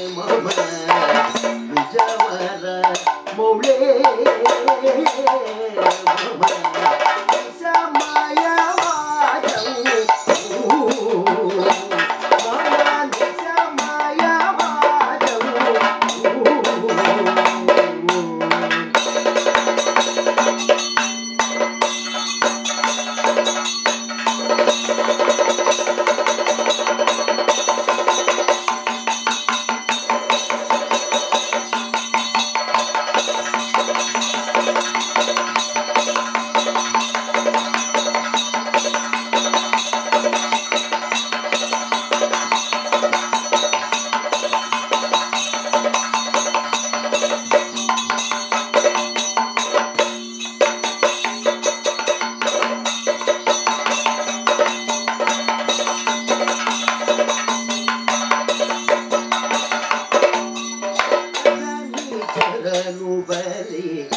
मम निजवर मोळे no vale.